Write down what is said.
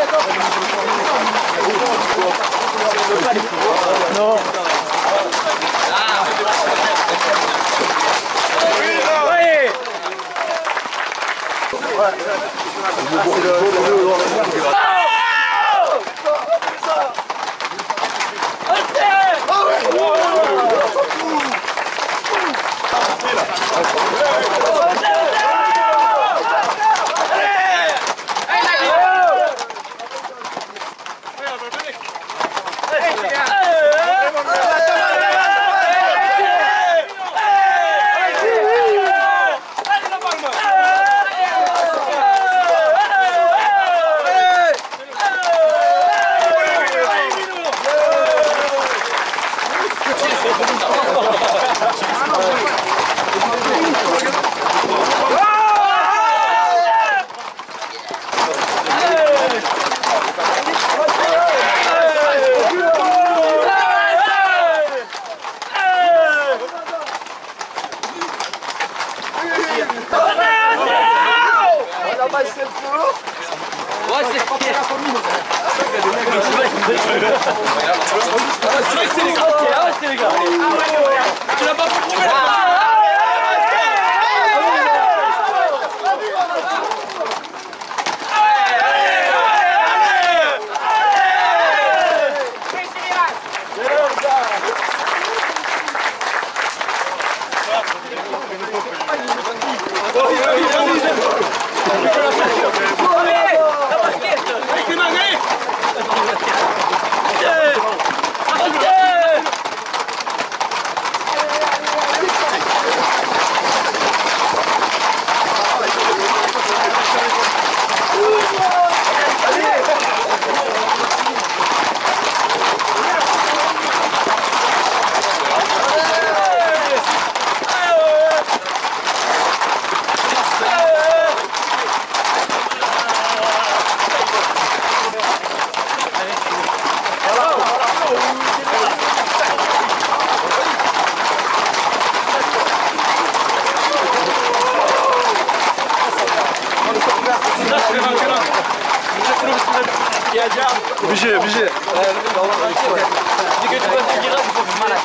On était Ouais, c'est les gars. Tu l'as pas Obligé, Bije, bije. Ee, bir şey. Bir şey. götü basın girer bu bana.